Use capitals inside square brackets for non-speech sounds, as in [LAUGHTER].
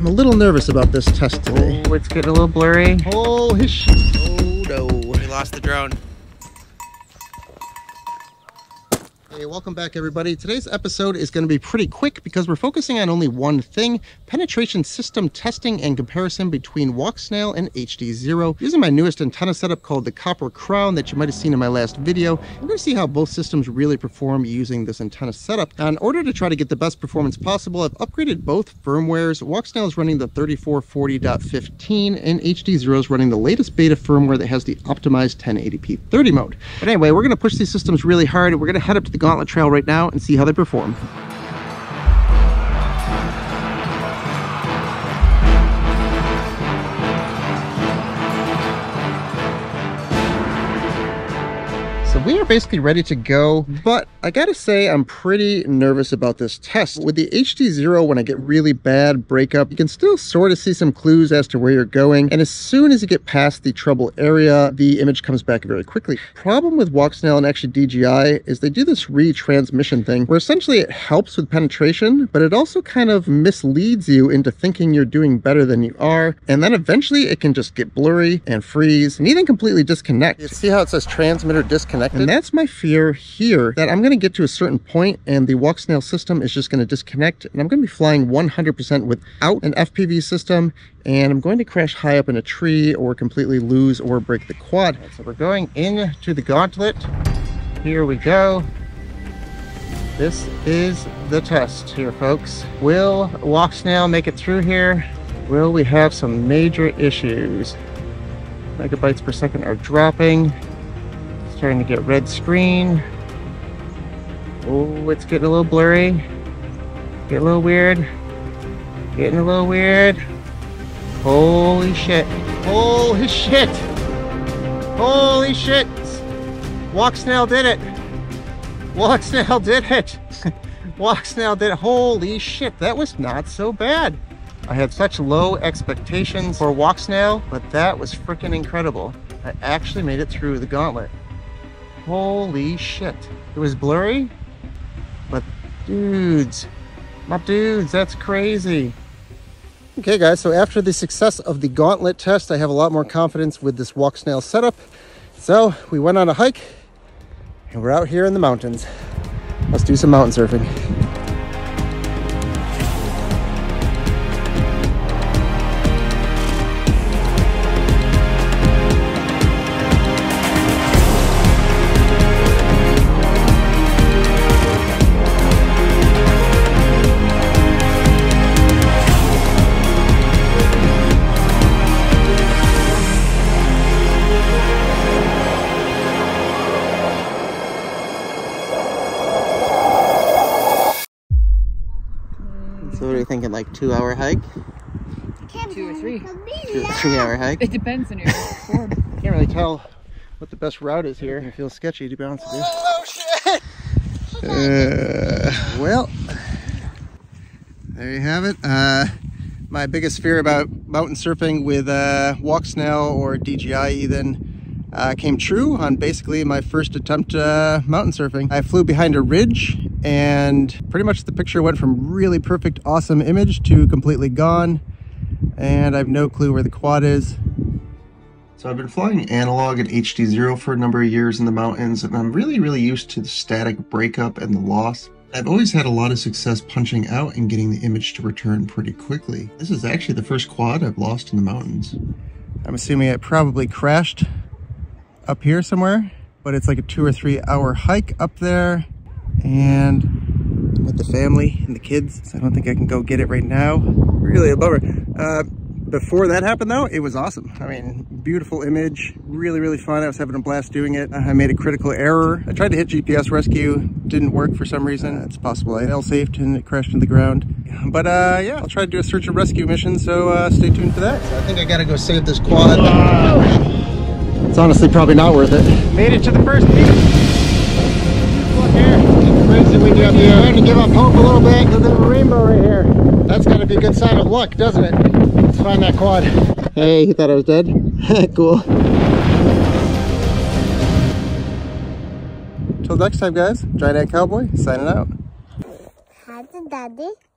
I'm a little nervous about this test today. Oh, it's getting a little blurry. Oh, his Oh, no. We lost the drone. Hey, welcome back everybody. Today's episode is going to be pretty quick because we're focusing on only one thing, penetration system testing and comparison between Walksnail and HD Zero. Using my newest antenna setup called the Copper Crown that you might have seen in my last video, I'm going to see how both systems really perform using this antenna setup. Now, in order to try to get the best performance possible, I've upgraded both firmwares. Walksnail is running the 3440.15 and HD Zero is running the latest beta firmware that has the optimized 1080p 30 mode. But anyway, we're going to push these systems really hard. We're going to head up to the Gantlet Trail right now and see how they perform. We are basically ready to go, but I gotta say I'm pretty nervous about this test. With the HD Zero, when I get really bad breakup, you can still sort of see some clues as to where you're going, and as soon as you get past the trouble area, the image comes back very quickly. Problem with Walksnail and actually DJI is they do this retransmission thing, where essentially it helps with penetration, but it also kind of misleads you into thinking you're doing better than you are, and then eventually it can just get blurry and freeze, and even completely disconnect. You see how it says transmitter disconnect? Disconnected. And that's my fear here, that I'm going to get to a certain point and the Walksnail system is just going to disconnect. And I'm going to be flying 100% without an FPV system. And I'm going to crash high up in a tree or completely lose or break the quad. Right, so we're going into the gauntlet. Here we go. This is the test here, folks. Will Walksnail make it through here? Will we have some major issues? Megabytes per second are dropping starting to get red screen. Oh, it's getting a little blurry. Getting a little weird. Getting a little weird. Holy shit. Holy shit. Holy shit. Walksnail did it. Walksnail did it. [LAUGHS] Walksnail did it. Holy shit. That was not so bad. I had such low expectations for Walksnail, but that was freaking incredible. I actually made it through the gauntlet. Holy shit. It was blurry, but dudes, my dudes, that's crazy. Okay guys, so after the success of the gauntlet test, I have a lot more confidence with this walk snail setup. So we went on a hike and we're out here in the mountains. Let's do some mountain surfing. Like two hour hike? Two or three. Two or three hour hike? It depends on your form. [LAUGHS] Can't really tell what the best route is here. It feels sketchy to be honest with you. Oh shit! Uh, well, there you have it. Uh, my biggest fear about mountain surfing with uh, Walksnail or DJI even uh, came true on basically my first attempt uh, mountain surfing. I flew behind a ridge and pretty much the picture went from really perfect, awesome image to completely gone. And I have no clue where the quad is. So I've been flying analog at HD Zero for a number of years in the mountains, and I'm really, really used to the static breakup and the loss. I've always had a lot of success punching out and getting the image to return pretty quickly. This is actually the first quad I've lost in the mountains. I'm assuming it probably crashed up here somewhere, but it's like a two or three hour hike up there and with the family and the kids. So I don't think I can go get it right now. Really a bummer. Uh, before that happened though, it was awesome. I mean, beautiful image, really, really fun. I was having a blast doing it. I made a critical error. I tried to hit GPS rescue, didn't work for some reason. It's possible I I L-safed and it crashed into the ground. But uh, yeah, I'll try to do a search and rescue mission, so uh, stay tuned for that. So I think I gotta go save this quad. It's honestly probably not worth it. Made it to the first peak. Look here. Crazy up here. Starting to give up hope a little bit. There's a rainbow right here. That's gotta be a good sign of luck, doesn't it? Let's find that quad. Hey, he thought I was dead? [LAUGHS] cool. Till next time, guys. Giant Ant Cowboy, signing out. Hi, Daddy.